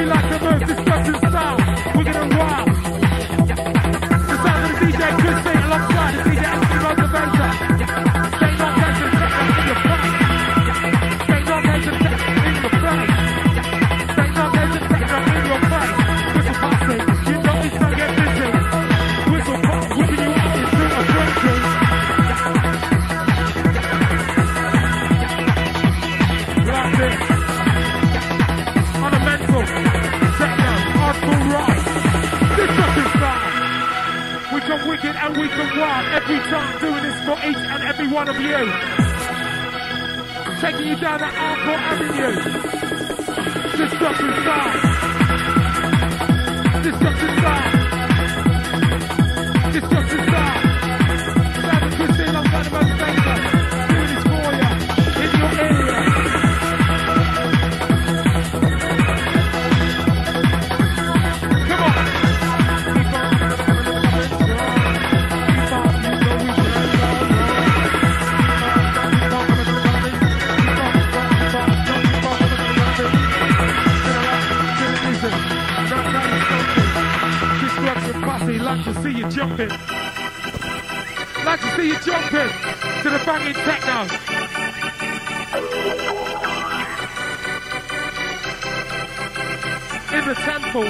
We like to move destruction style. Wicked and wild. The sound of the DJ Chrissy hardcore rock. Destruction style. We come wicked and we come wild every time doing this for each and every one of you. Taking you down that hardcore avenue. Like to see you jumping. Like to see you jumping to the banging techno. In the temple.